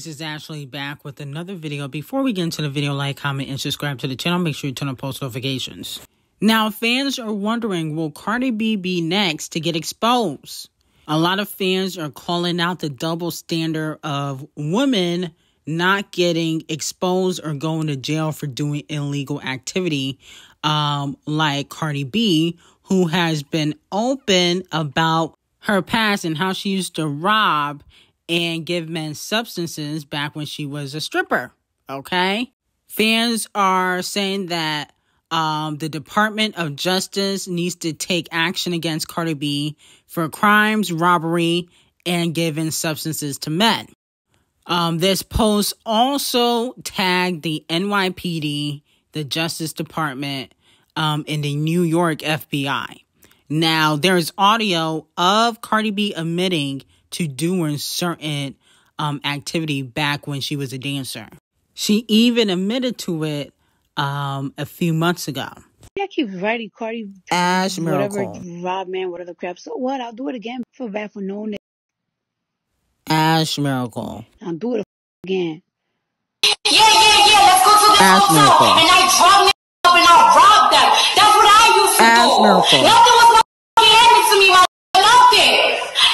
This is Ashley back with another video. Before we get into the video, like, comment, and subscribe to the channel. Make sure you turn on post notifications. Now, fans are wondering, will Cardi B be next to get exposed? A lot of fans are calling out the double standard of women not getting exposed or going to jail for doing illegal activity, um, like Cardi B, who has been open about her past and how she used to rob and give men substances back when she was a stripper. Okay? Fans are saying that um, the Department of Justice needs to take action against Cardi B for crimes, robbery, and giving substances to men. Um, this post also tagged the NYPD, the Justice Department, um, and the New York FBI. Now, there's audio of Cardi B admitting to doing certain um, activity back when she was a dancer. She even admitted to it um, a few months ago. I keep writing Cardi, Ash whatever, Miracle. Rob Man, whatever crap. So what? I'll do it again. feel bad for knowing it. Ash Miracle. I'll do it again. Yeah, yeah, yeah, let's go to the Ass hotel. miracle. And I drug niggas up and I robbed them. That's what I used to Ass do. miracle. Nothing was motherfucking handed to me, my nothing.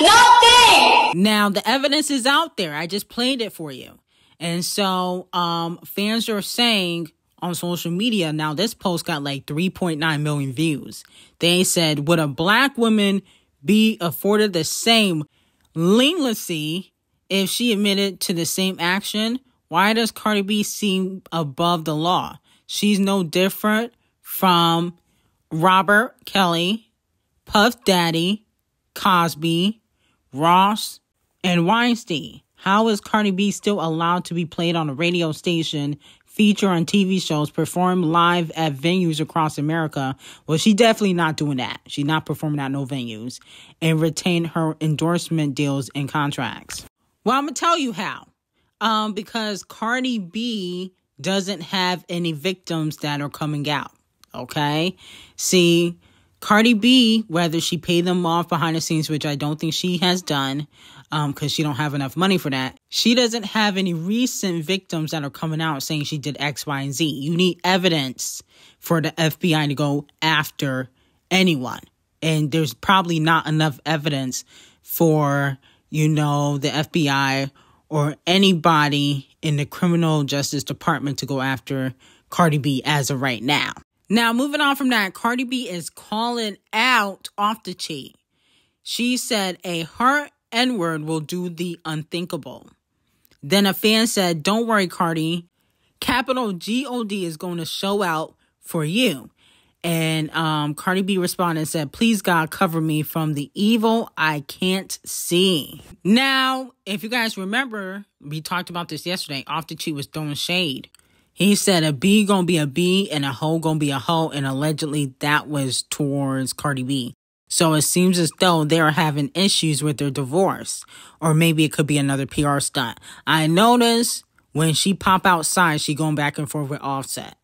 Nothing. Now the evidence is out there. I just played it for you. And so um fans are saying on social media now this post got like 3.9 million views. They said would a black woman be afforded the same leniency if she admitted to the same action? Why does Cardi B seem above the law? She's no different from Robert Kelly, Puff Daddy, Cosby, Ross, and Weinstein. How is Cardi B still allowed to be played on a radio station, feature on TV shows, perform live at venues across America? Well, she's definitely not doing that. She's not performing at no venues and retain her endorsement deals and contracts. Well, I'm gonna tell you how. Um, because Cardi B doesn't have any victims that are coming out. Okay. See, Cardi B, whether she paid them off behind the scenes, which I don't think she has done, um, because she don't have enough money for that. She doesn't have any recent victims that are coming out saying she did X, Y, and Z. You need evidence for the FBI to go after anyone. And there's probably not enough evidence for, you know, the FBI or anybody in the criminal justice department to go after Cardi B as of right now. Now, moving on from that, Cardi B is calling out off the cheat. She said a her N word will do the unthinkable. Then a fan said, Don't worry, Cardi. Capital G O D is going to show out for you. And um, Cardi B responded and said, Please, God, cover me from the evil I can't see. Now, if you guys remember, we talked about this yesterday. Off the cheat was throwing shade. He said a B gonna be a B and a hoe gonna be a hoe, and allegedly that was towards Cardi B. So it seems as though they're having issues with their divorce, or maybe it could be another PR stunt. I notice when she pop outside, she going back and forth with Offset.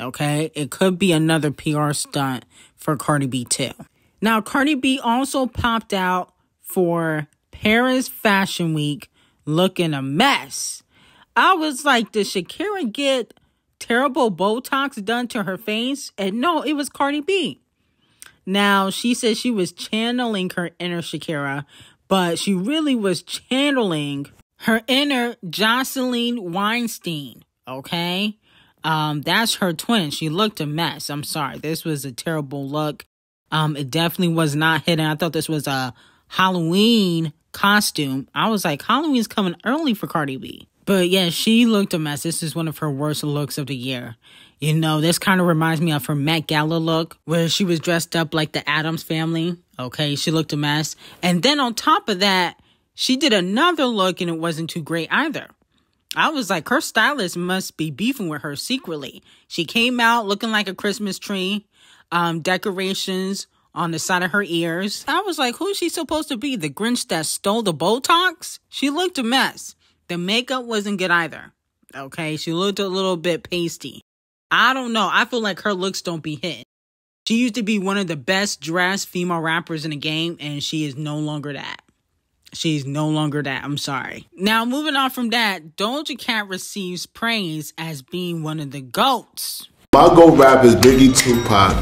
Okay, it could be another PR stunt for Cardi B too. Now, Cardi B also popped out for Paris Fashion Week looking a mess. I was like, did Shakira get terrible Botox done to her face? And no, it was Cardi B. Now, she said she was channeling her inner Shakira, but she really was channeling her inner Jocelyn Wildenstein. Okay? Um, that's her twin. She looked a mess. I'm sorry. This was a terrible look. Um, it definitely was not hidden. I thought this was a Halloween costume. I was like, Halloween's coming early for Cardi B. But yeah, she looked a mess. This is one of her worst looks of the year. You know, this kind of reminds me of her Met Gala look, where she was dressed up like the Addams family. Okay, she looked a mess. And then on top of that, she did another look and it wasn't too great either. I was like, her stylist must be beefing with her secretly. She came out looking like a Christmas tree, um, decorations on the side of her ears. I was like, who's she supposed to be? The Grinch that stole the Botox? She looked a mess. The makeup wasn't good either. Okay, she looked a little bit pasty. I don't know. I feel like her looks don't be hit. She used to be one of the best dressed female rappers in the game, and she is no longer that. She's no longer that. I'm sorry. Now, moving on from that, Doja Cat receives praise as being one of the GOATs. My GOAT rappers Biggie Tupac,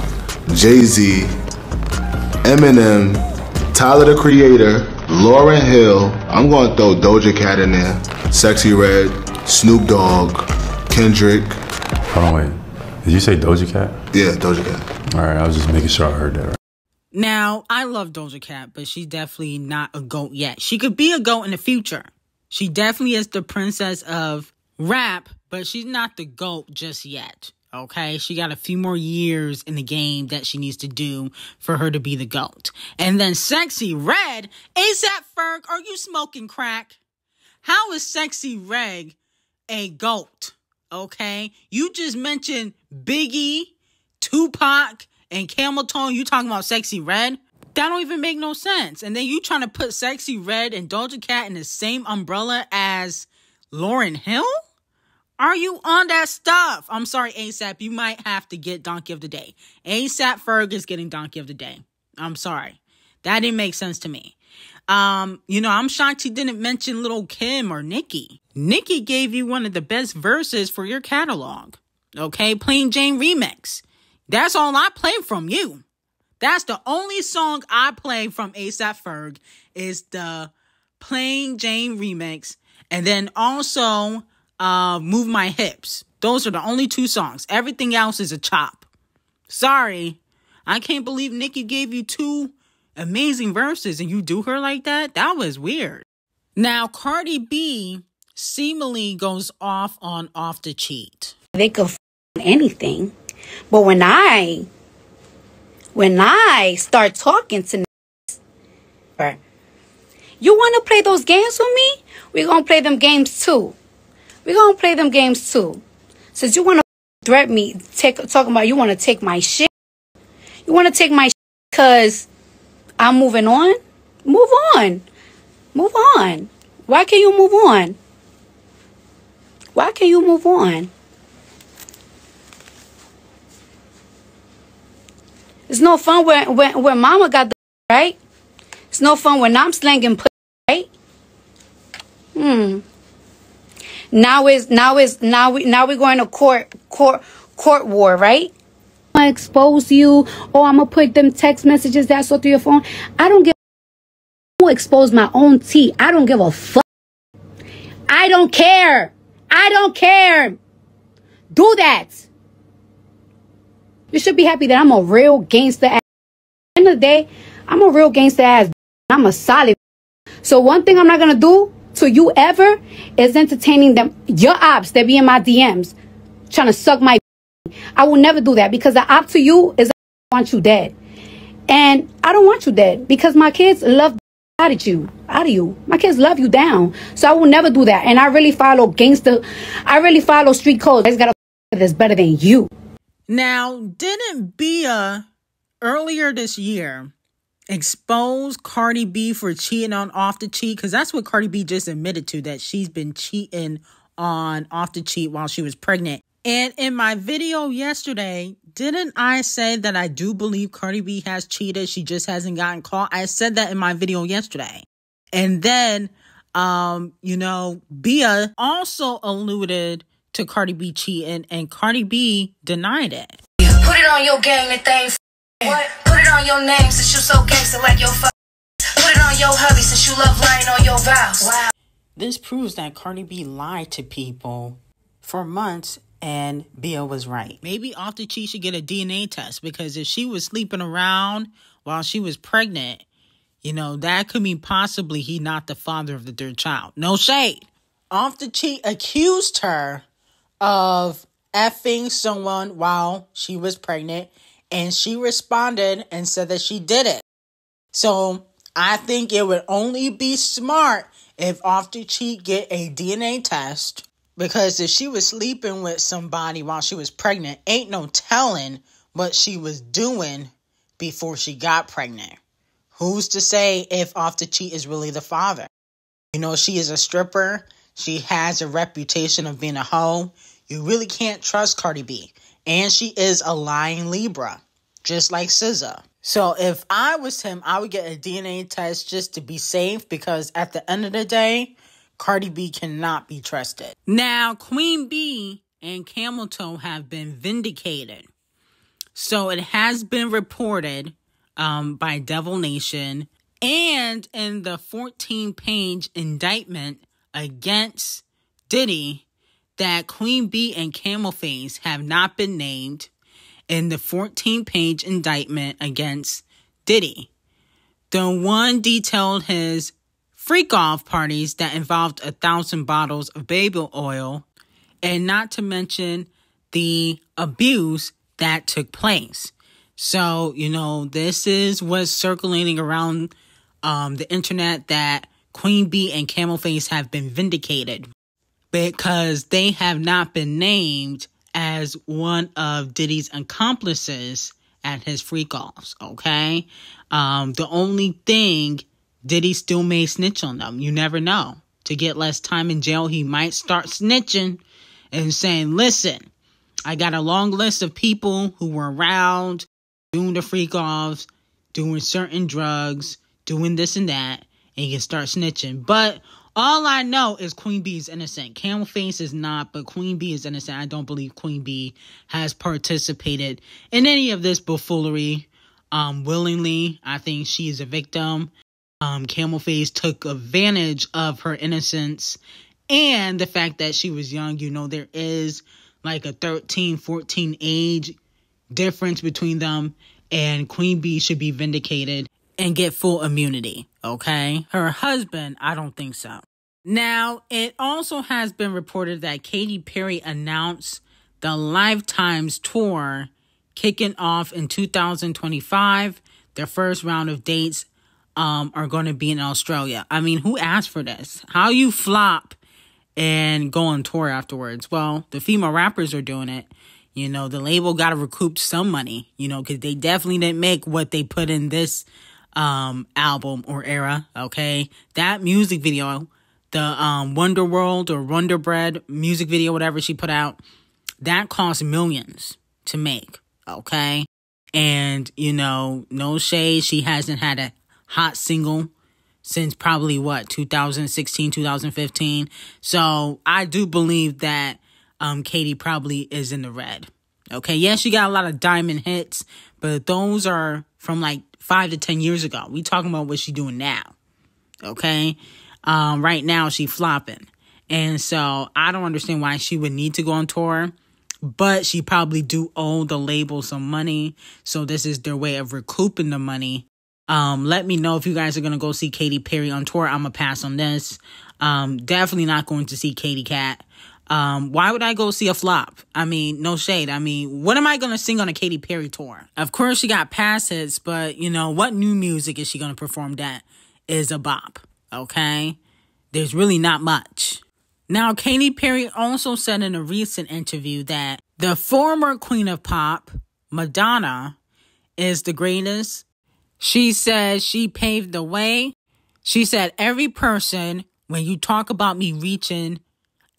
Jay Z, Eminem, Tyler the Creator, Lauryn Hill. I'm going to throw Doja Cat in there. Sexyy Red, Snoop Dogg, Kendrick. Hold on, wait. Did you say Doja Cat? Yeah, Doja Cat. All right, I was just making sure I heard that. Right. Now, I love Doja Cat, but she's definitely not a GOAT yet. She could be a GOAT in the future. She definitely is the princess of rap, but she's not the GOAT just yet. Okay, she got a few more years in the game that she needs to do for her to be the GOAT. And then Sexyy Red, ASAP Ferg, are you smoking crack? How is Sexyy Red a GOAT? Okay, you just mentioned Biggie, Tupac, and Camel Toe. You talking about Sexyy Red? That don't even make no sense. And then you trying to put Sexyy Red and Doja Cat in the same umbrella as Lauryn Hill? Are you on that stuff? I'm sorry, ASAP. You might have to get Donkey of the Day. ASAP Ferg is getting Donkey of the Day. I'm sorry. That didn't make sense to me. Um, you know, I'm shocked he didn't mention Little Kim or Nicki. Nicki gave you one of the best verses for your catalog. Okay, Plain Jane remix. That's all I play from you. That's the only song I play from ASAP Ferg is the Plain Jane remix. And then also uh, Move My Hips. Those are the only two songs. Everything else is a chop. Sorry. I can't believe Nicki gave you two amazing verses and you do her like that. That was weird. Now, Cardi B seemingly goes off on Off the Cheat. They could f- anything. But when I, when I start talking to you want to play those games with me? We're going to play them games too. We're to play them games too. Since you want to threat me, take, talking about you want to take my shit. You want to take my shit because I'm moving on? Move on. Move on. Why can't you move on? Why can't you move on? It's no fun when, when, when mama got the right. It's no fun when I'm slanging put right. Hmm. Now is now is now we now we're going to court court court war, right? I expose you, or I'm gonna put them text messages that so through your phone. I don't give. Gonna expose my own tea. I don't give a fuck. I don't care. I don't care. Do that. You should be happy that I'm a real gangster. At the end of the day, I'm a real gangster ass. I'm a solid. So one thing I'm not gonna do to you ever is entertaining them your ops that be in my DMs trying to suck my I will never do that because the op to you is I want you dead. And I don't want you dead because my kids love out of you, out of you. My kids love you down. So I will never do that. And I really follow gangster. I really follow street codes. I just gotta that's better than you. Now, didn't Bia earlier this year expose Cardi B for cheating on Off the Cheat? Because that's what Cardi B just admitted to that she's been cheating on Off the Cheat while she was pregnant. And in my video yesterday, didn't I say that I do believe Cardi B has cheated? She just hasn't gotten caught. I said that in my video yesterday. And then, um, you know, Bia also alluded to Cardi B cheating, and Cardi B denied it. Put it on your gang and thing. What? Put it on your name since you so gangster like your fuck. Put it on your hubby since you love lying on your vows. Wow. This proves that Cardi B lied to people for months and Bia was right. Maybe Off the Cheat should get a DNA test because if she was sleeping around while she was pregnant, you know, that could mean possibly he not the father of the third child. No shade. Off the Cheat accused her of effing someone while she was pregnant, and she responded and said that she did it. So I think it would only be smart if Off the Cheat get a DNA test because if she was sleeping with somebody while she was pregnant, ain't no telling what she was doing before she got pregnant. Who's to say if Off the Cheat is really the father? You know, she is a stripper. She has a reputation of being a hoe. You really can't trust Cardi B. And she is a lying Libra, just like SZA. So if I was him, I would get a DNA test just to be safe because at the end of the day, Cardi B cannot be trusted. Now, Queen B and Camel Toe have been vindicated. So it has been reported um, by Devil Nation and in the 14 page indictment against Diddy that Queen B and Camel have not been named in the 14 page indictment against Diddy. The one detailed his freak off parties that involved a thousand bottles of baby oil, and not to mention the abuse that took place. So, you know, this is what's circulating around um, the internet that Queen B and Camel Face have been vindicated because they have not been named as one of Diddy's accomplices at his freak offs, okay? Um, the only thing Diddy still may snitch on them. You never know. To get less time in jail, he might start snitching and saying, listen, I got a long list of people who were around doing the freak offs, doing certain drugs, doing this and that, and you can start snitching. But all I know is Queen B is innocent. Camel Face is not, but Queen B is innocent. I don't believe Queen B has participated in any of this buffoonery um, willingly. I think she is a victim. Um, Camel Face took advantage of her innocence and the fact that she was young. You know, there is like a 13, 14 age difference between them, and Queen B should be vindicated and get full immunity, okay? Her husband, I don't think so. Now, it also has been reported that Katy Perry announced the Lifetimes tour kicking off in 2025. Their first round of dates um, are going to be in Australia. I mean, who asked for this? How you flop and go on tour afterwards? Well, the female rappers are doing it. You know, the label got to recoup some money, you know, because they definitely didn't make what they put in this um album or era, okay? That music video, the um Wonder World or Wonder Bread music video whatever she put out, that cost millions to make, okay? And you know, no shade, she hasn't had a hot single since probably what 2016 2015 so i do believe that um katy probably is in the red okay yes yeah, she got a lot of diamond hits but those are from like five to ten years ago. We talking about what she doing now. Okay. Um, right now she flopping. And so I don't understand why she would need to go on tour, but she probably do owe the label some money. So this is their way of recouping the money. Um, let me know if you guys are gonna go see Katy Perry on tour. I'm gonna pass on this. Um, definitely not going to see Katy Cat. Um, why would I go see a flop? I mean, no shade. I mean, what am I to sing on a Katy Perry tour? Of course, she got past hits, but you know, what new music is she to perform that is a bop? Okay. There's really not much. Now, Katy Perry also said in a recent interview that the former queen of pop, Madonna, is the greatest. She said she paved the way. She said, every person, when you talk about me reaching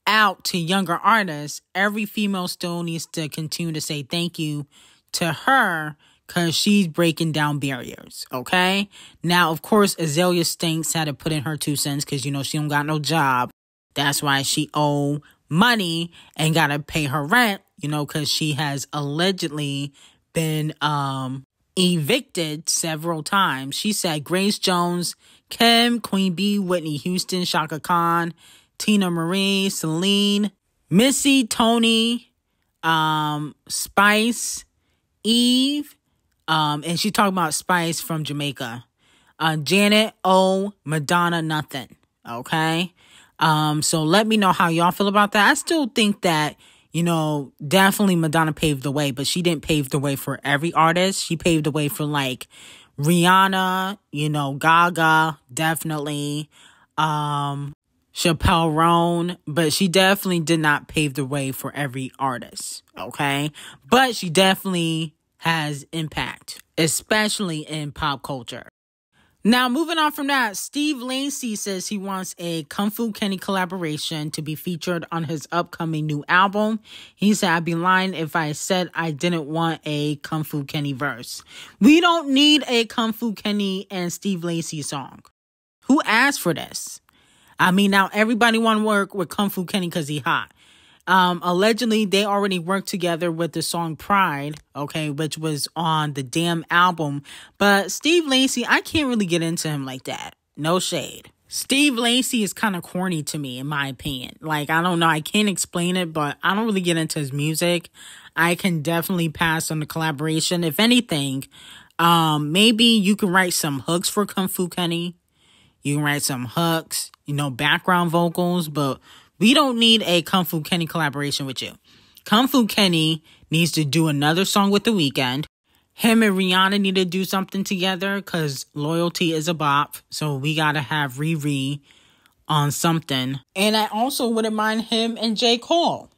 out to younger artists, every female still needs to continue to say thank you to her because she's breaking down barriers. Okay. Now, of course, Azalea Stinks had to put in her two cents because, you know, she don't got no job. That's why she owe money and got to pay her rent, you know, because she has allegedly been um evicted several times. She said Grace Jones, Kim, Queen B, Whitney Houston, Chaka Khan, Teena Marie, Celine, Missy, Tony, um, Spice, Eve, um, and she talked about Spice from Jamaica. Uh, Janet, O, Madonna, nothing. Okay. Um, so let me know how y'all feel about that. I still think that, you know, definitely Madonna paved the way, but she didn't pave the way for every artist. She paved the way for like Rihanna, you know, Gaga, definitely. Um, Chappell Roan, but she definitely did not pave the way for every artist, okay? But she definitely has impact, especially in pop culture. Now, moving on from that, Steve Lacy says he wants a Kung Fu Kenny collaboration to be featured on his upcoming new album. He said, I'd be lying if I said I didn't want a Kung Fu Kenny verse. We don't need a Kung Fu Kenny and Steve Lacy song. Who asked for this? I mean, now everybody want to work with Kung Fu Kenny because he hot. Um, allegedly, they already worked together with the song Pride, okay, which was on the damn album. But Steve Lacy, I can't really get into him like that. No shade. Steve Lacy is kind of corny to me, in my opinion. Like, I don't know, I can't explain it, but I don't really get into his music. I can definitely pass on the collaboration. If anything, um, maybe you can write some hooks for Kung Fu Kenny. You can write some hooks, you know, background vocals, but we don't need a Kung Fu Kenny collaboration with you. Kung Fu Kenny needs to do another song with The Weeknd. Him and Rihanna need to do something together because loyalty is a bop. So we got to have Riri on something. And I also wouldn't mind him and J. Cole.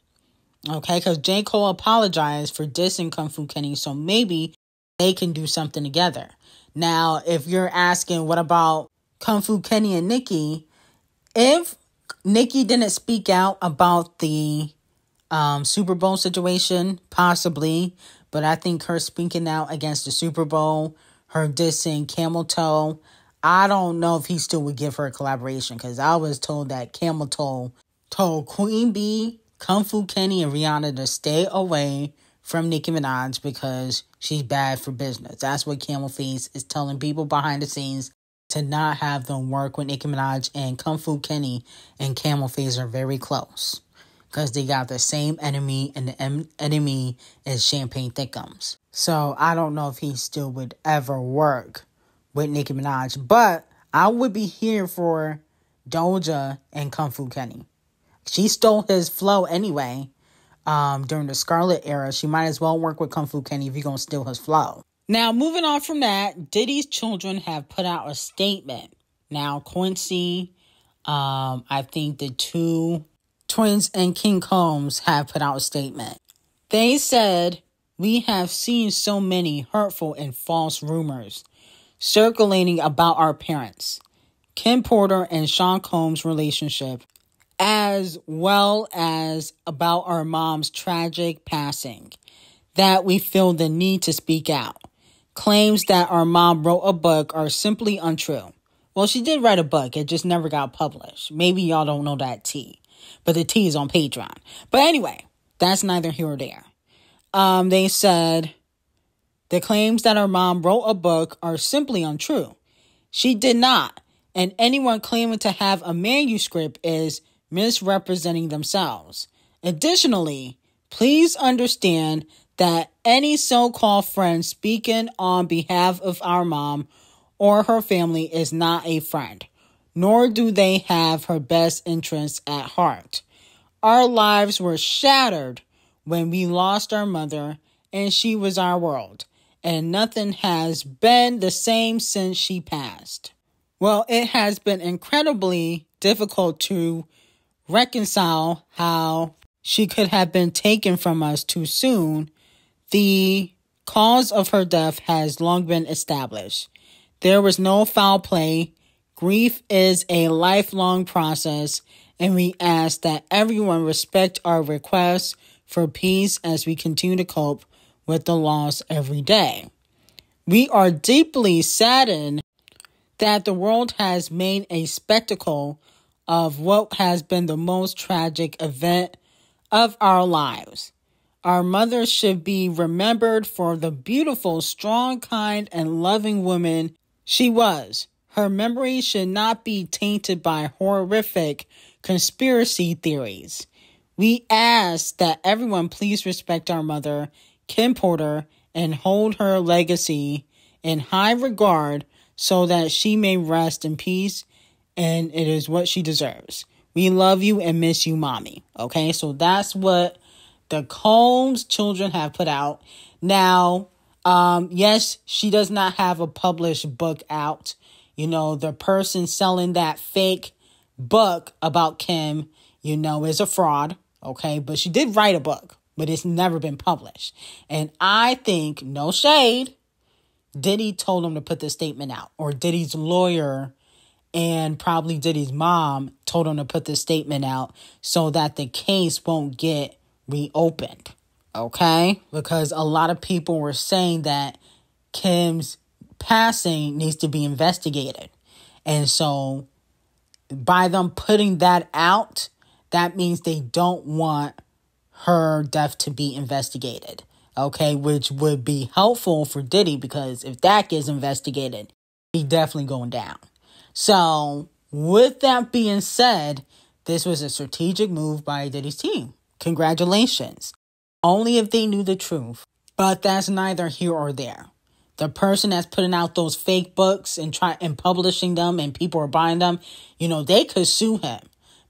Okay, because J. Cole apologized for dissing Kung Fu Kenny. So maybe they can do something together. Now, if you're asking, what about Kung Fu Kenny and Nicki? If Nicki didn't speak out about the um, Super Bowl situation, possibly, but I think her speaking out against the Super Bowl, her dissing Camel Toe, I don't know if he still would give her a collaboration because I was told that Camel Toe told Queen Bee, Kung Fu Kenny, and Rihanna to stay away from Nicki Minaj because she's bad for business. That's what Camel Face is telling people behind the scenes to not have them work with Nicki Minaj and Kung Fu Kenny and Camel Face are very close because they got the same enemy and the em- enemy is Champagne Thickums. So I don't know if he still would ever work with Nicki Minaj, but I would be here for Doja and Kung Fu Kenny. She stole his flow anyway um, during the Scarlet era. She might as well work with Kung Fu Kenny if you're to steal his flow. Now, moving on from that, Diddy's children have put out a statement. Now, Quincy, um, I think the two twins and King Combs have put out a statement. They said, We have seen so many hurtful and false rumors circulating about our parents, Kim Porter and Sean Combs' relationship, as well as about our mom's tragic passing, that we feel the need to speak out. Claims that our mom wrote a book are simply untrue. Well, she did write a book, it just never got published. Maybe y'all don't know that T, but the T is on Patreon. But anyway, that's neither here or there. Um, they said the claims that our mom wrote a book are simply untrue. She did not, and anyone claiming to have a manuscript is misrepresenting themselves. Additionally, please understand that any so called friend speaking on behalf of our mom or her family is not a friend, nor do they have her best interests at heart. Our lives were shattered when we lost our mother, and she was our world, and nothing has been the same since she passed. Well, it has been incredibly difficult to reconcile how she could have been taken from us too soon the cause of her death has long been established. There was no foul play. Grief is a lifelong process, and we ask that everyone respect our requests for peace as we continue to cope with the loss every day. We are deeply saddened that the world has made a spectacle of what has been the most tragic event of our lives. Our mother should be remembered for the beautiful, strong, kind, and loving woman she was. Her memory should not be tainted by horrific conspiracy theories. We ask that everyone please respect our mother, Kim Porter, and hold her legacy in high regard so that she may rest in peace and it is what she deserves. We love you and miss you, mommy. Okay, so that's what the Combs children have put out. Now, um, yes, she does not have a published book out. You know, the person selling that fake book about Kim, you know, is a fraud. Okay, but she did write a book, but it's never been published. And I think, no shade, Diddy told him to put this statement out, or Diddy's lawyer and probably Diddy's mom told him to put this statement out so that the case won't get reopened. Okay? Because a lot of people were saying that Kim's passing needs to be investigated. And so by them putting that out, that means they don't want her death to be investigated. Okay, which would be helpful for Diddy because if that gets investigated, he definitely going down. So, with that being said, this was a strategic move by Diddy's team. Congratulations. Only if they knew the truth. But that's neither here or there. The person that's putting out those fake books and try and publishing them and people are buying them, you know, they could sue him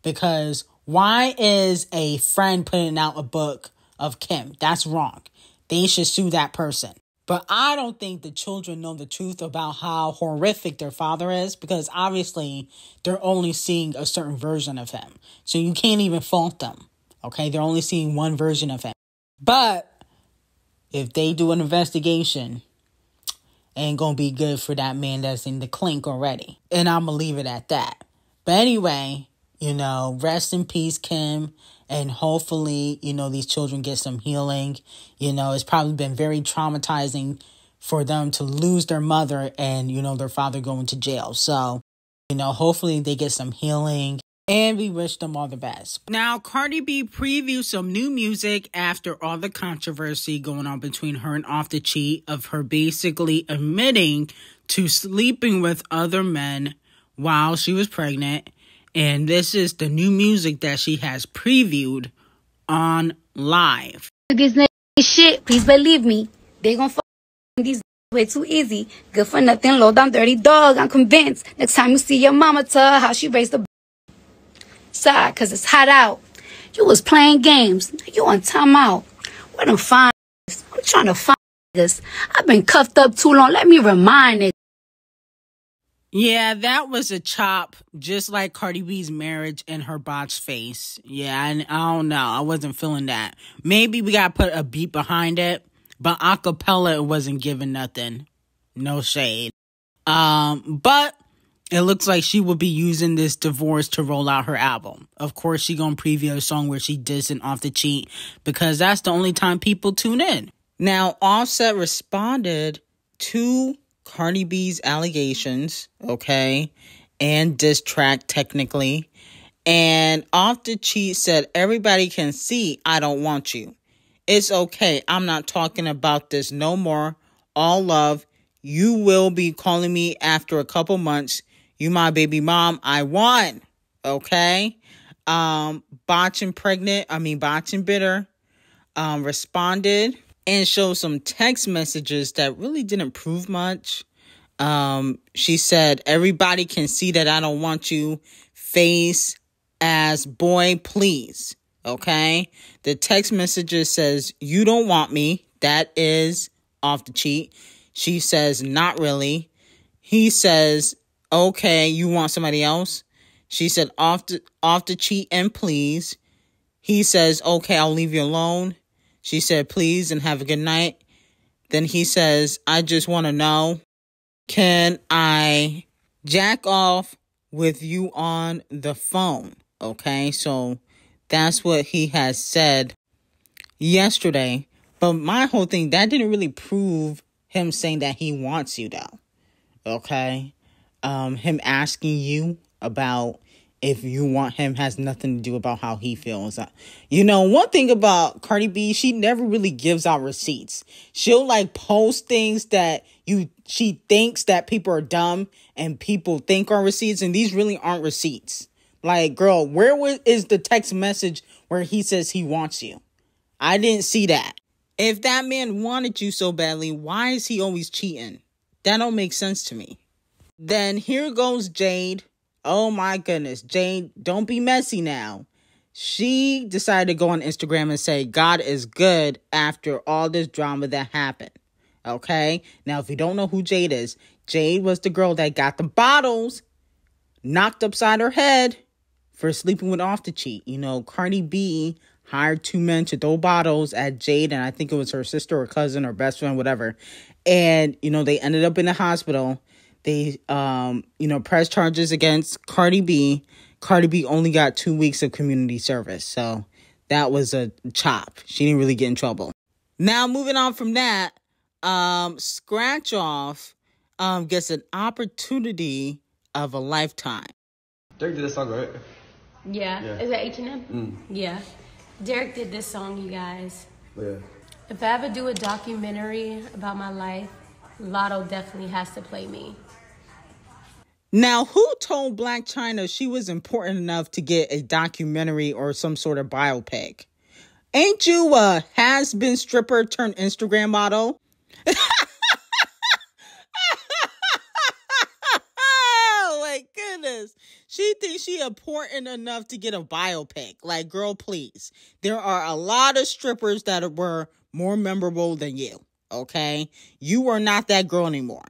because why is a friend putting out a book of Kim? That's wrong. They should sue that person. But I don't think the children know the truth about how horrific their father is because obviously they're only seeing a certain version of him. So you can't even fault them. Okay, they're only seeing one version of him. But if they do an investigation, ain't gonna be good for that man that's in the clink already. And I'm gonna leave it at that. But anyway, you know, rest in peace, Kim. And hopefully, you know, these children get some healing. You know, it's probably been very traumatizing for them to lose their mother and, you know, their father going to jail. So, you know, hopefully they get some healing and we wish them all the best. Now, Cardi B previewed some new music after all the controversy going on between her and Off the Cheat of her basically admitting to sleeping with other men while she was pregnant and this is the new music that she has previewed on live. shit, please believe me. They gonna fuck these way too easy. Good for nothing, low down dirty dog. I'm convinced. Next time you see your mama, tell her how she raised the side, cause it's hot out. You was playing games. You on timeout. Where them fine I'm trying to find this. I've been cuffed up too long. Let me remind it. Yeah, that was a chop, just like Cardi B's marriage and her botched face. Yeah, I, I don't know. I wasn't feeling that. Maybe we got to put a beat behind it, but acapella it wasn't giving nothing. No shade. Um, but it looks like she will be using this divorce to roll out her album. Of course, she gonna preview a song where she dissing off the cheat because that's the only time people tune in. Now, Offset responded to Cardi B's allegations, okay, and diss track technically. And off the cheat said, Everybody can see I don't want you. It's okay. I'm not talking about this no more. All love. You will be calling me after a couple months. You my baby mom. I won. Okay. Um, botching pregnant, I mean botching bitter, um, responded and showed some text messages that really didn't prove much. Um, she said, Everybody can see that I don't want you. Face as boy, please. Okay. The text messages says, You don't want me. That is off the cheat. She says, Not really. He says, Okay, you want somebody else? She said, Off the off the cheat and please. He says, Okay, I'll leave you alone. She said, please and have a good night. Then he says, I just want to know, can I jack off with you on the phone? Okay, so that's what he has said yesterday. But my whole thing, that didn't really prove him saying that he wants you though. Okay? Um, him asking you about if you want him has nothing to do about how he feels. Uh, you know, one thing about Cardi B, she never really gives out receipts. She'll like post things that you she thinks that people are dumb and people think are receipts and these really aren't receipts. Like, girl, where was, is the text message where he says he wants you? I didn't see that. If that man wanted you so badly, why is he always cheating? That don't make sense to me. Then here goes Jade Oh my goodness. Jade, don't be messy now. She decided to go on Instagram and say, God is good after all this drama that happened. Okay. Now, if you don't know who Jade is, Jade was the girl that got the bottles knocked upside her head for sleeping with off the cheat. You know, Cardi B hired two men to throw bottles at Jade, and I think it was her sister or cousin or best friend, whatever. and you know they ended up in the hospital. They um you know press charges against Cardi B. Cardi B only got two weeks of community service, so that was a chop. She didn't really get in trouble. Now moving on from that, um, Scratch Off um gets an opportunity of a lifetime. Derek did this song, right? Yeah. Yeah. Is that H and M? Yeah. Derek did this song, you guys. Yeah. If I ever do a documentary about my life, Latto definitely has to play me. Now, who told Blac Chyna she was important enough to get a documentary or some sort of biopic? Ain't you a has been stripper turned Instagram model? oh my goodness. She thinks she important enough to get a biopic. Like, girl, please. There are a lot of strippers that were more memorable than you. Okay? You are not that girl anymore.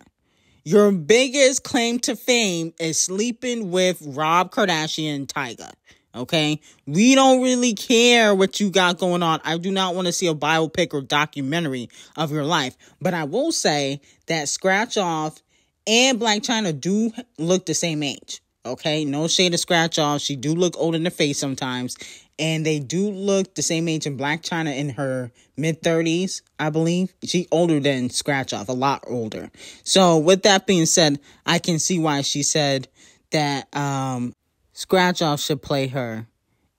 Your biggest claim to fame is sleeping with Rob Kardashian Tyga. Okay? We don't really care what you got going on. I do not want to see a biopic or documentary of your life. But I will say that Scratch Off and Blac Chyna do look the same age. Okay? No shade of Scratch Off. She do look old in the face sometimes. And they do look the same age in Blac Chyna in her mid 30s, I believe. She older than Scratch Off, a lot older. So with that being said, I can see why she said that um Scratch Off should play her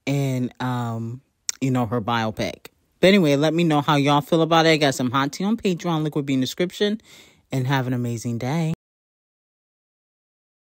in um, you know, her biopic. But anyway, let me know how y'all feel about it. I got some hot tea on Patreon. Link will be in the description. And have an amazing day.